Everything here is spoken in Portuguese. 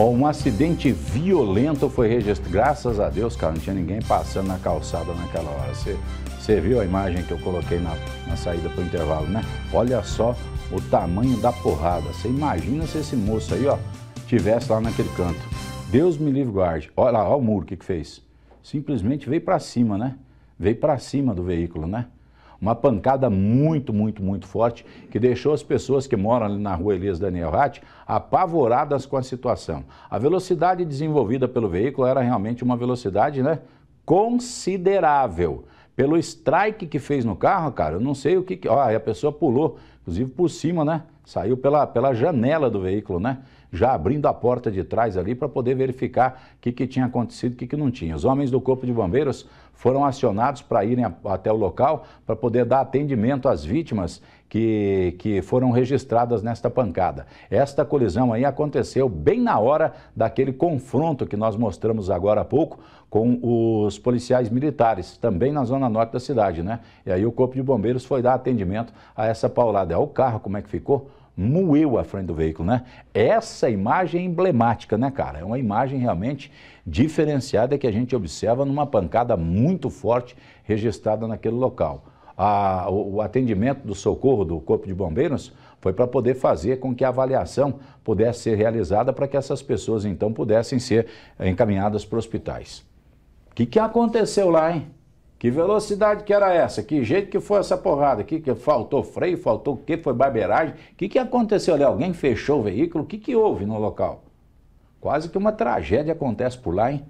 Ó, um acidente violento foi registrado. Graças a Deus, cara, não tinha ninguém passando na calçada naquela hora. Você, você viu a imagem que eu coloquei na, na saída para o intervalo, né? Olha só o tamanho da porrada. Você imagina se esse moço aí, ó, tivesse lá naquele canto. Deus me livre guarde. Olha lá, olha o muro, que, que fez? Simplesmente veio para cima, né? Veio para cima do veículo, né? Uma pancada muito, muito, muito forte que deixou as pessoas que moram ali na rua Elias Daniel Ratti apavoradas com a situação. A velocidade desenvolvida pelo veículo era realmente uma velocidade né, considerável. Pelo strike que fez no carro, cara, eu não sei o que. Ó, a pessoa pulou, inclusive por cima, né? Saiu pela, pela janela do veículo, né? Já abrindo a porta de trás ali para poder verificar o que, que tinha acontecido o que, que não tinha. Os homens do Corpo de Bombeiros foram acionados para irem até o local para poder dar atendimento às vítimas que, que foram registradas nesta pancada. Esta colisão aí aconteceu bem na hora daquele confronto que nós mostramos agora há pouco com os policiais militares, também na zona norte da cidade, né? E aí o Corpo de Bombeiros foi dar atendimento a essa paulada. Olha o carro como é que ficou moeu a frente do veículo, né? Essa imagem é emblemática, né, cara? É uma imagem realmente diferenciada que a gente observa numa pancada muito forte registrada naquele local. A, o, o atendimento do socorro do Corpo de Bombeiros foi para poder fazer com que a avaliação pudesse ser realizada para que essas pessoas então pudessem ser encaminhadas para hospitais. O que, que aconteceu lá, hein? Que velocidade que era essa? Que jeito que foi essa porrada? Que, que faltou freio? Faltou o que? Foi barbeiragem? O que, que aconteceu ali? Alguém fechou o veículo? O que, que houve no local? Quase que uma tragédia acontece por lá, hein?